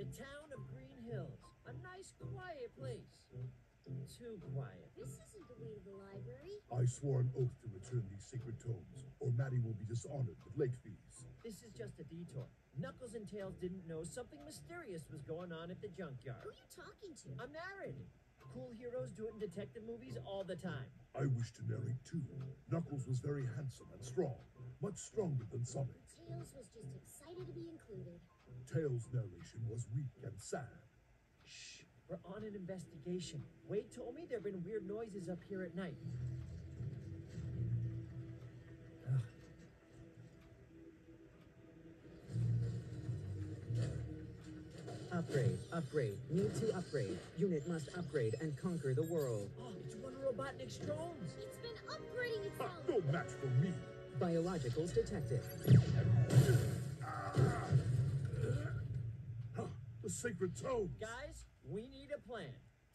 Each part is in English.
The town of Green Hills. A nice, quiet place. Too quiet. This isn't the way to the library. I swore an oath to return these sacred tomes, or Maddie will be dishonored with late fees. This is just a detour. Knuckles and Tails didn't know something mysterious was going on at the junkyard. Who are you talking to? I'm married. Cool heroes do it in detective movies all the time. I wish to narrate too. Knuckles was very handsome and strong, much stronger than Sonic. Tails was just excited to be included. Tails' narration was weak and sad. Shh. We're on an investigation. Wade told me there have been weird noises up here at night. Upgrade, upgrade, need to upgrade. Unit must upgrade and conquer the world. Oh, it's one of Robotnik's drones. It's been upgrading Ha! itself. Ah, no match for me. Biologicals detected. Sacred tomes. Guys, we need a plan.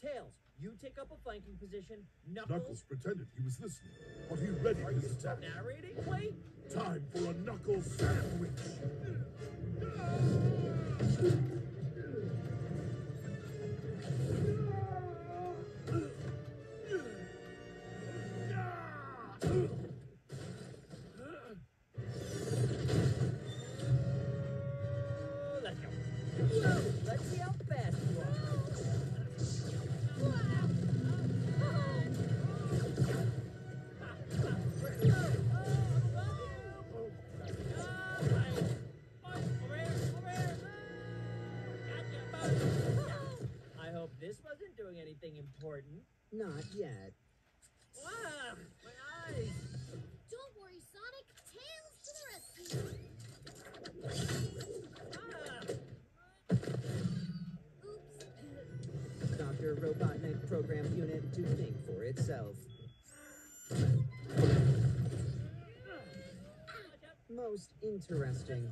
Tails, you take up a flanking position. Knuckles, Knuckles pretended he was listening, but he ready are his you attack. narrating? Wait. Time for a knuckle sandwich. Let's go. Whoa, let's see how fast you are. I hope this wasn't doing anything important. Not yet. Wow, my eyes. Robotnik programmed unit to think for itself. Most interesting.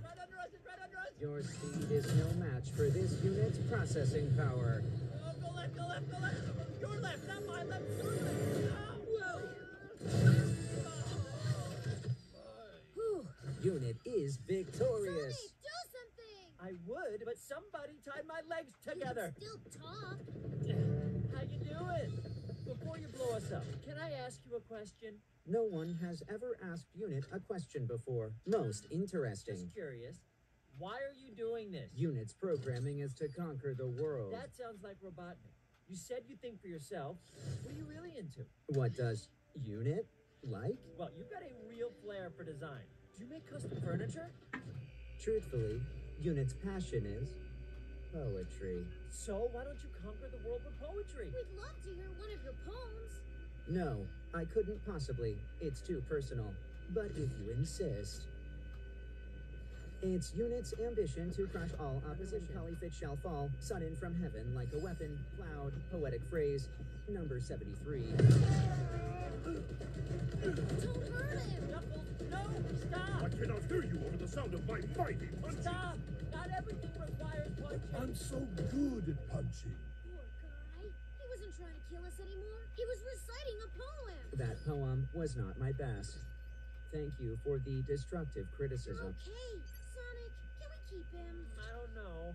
Your speed is no match for this unit's processing power. Go left, go left, go left. Your left, not my left. Whoa. Unit is victorious. Sonic, do something. I would, but somebody tied my legs together. You can still talk. How you doing? Before you blow us up, can I ask you a question? No one has ever asked Unit a question before. Most interesting. Just curious. Why are you doing this? Unit's programming is to conquer the world. That sounds like Robotnik. You said you think for yourself. What are you really into? What does Unit like? Well, you've got a real flair for design. Do you make custom furniture? Truthfully, Unit's passion is poetry. So why don't you conquer the world with poetry? We'd love to hear one of your poems. No, I couldn't possibly. It's too personal. But if you insist. It's Unit's ambition to crush all opposition. Polyphit shall fall, sudden from heaven like a weapon. Cloud, poetic phrase, number 73. Don't hurt him. Knuckles, no! I cannot hear you over the sound of my mighty punches. Stop! Not everything requires punching. I'm so good at punching. Poor guy. He wasn't trying to kill us anymore. He was reciting a poem. That poem was not my best. Thank you for the destructive criticism. Okay, Sonic, can we keep him? I don't know.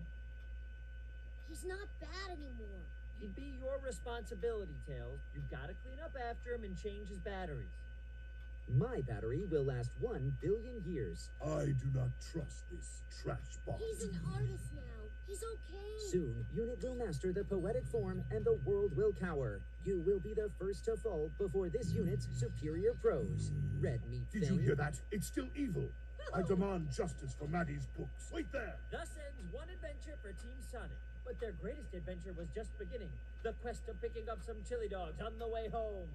He's not bad anymore. He'd be your responsibility, Tails. You've got to clean up after him and change his batteries. My battery will last one billion years. I do not trust this trash box. He's an artist now. He's okay. Soon, Unit will master the poetic form and the world will cower. You will be the first to fall before this unit's superior prose. Red meat Did thing. you hear that? It's still evil. I oh. demand justice for Maddie's books. Wait there. Thus ends one adventure for Team Sonic. But their greatest adventure was just beginning the quest of picking up some chili dogs on the way home.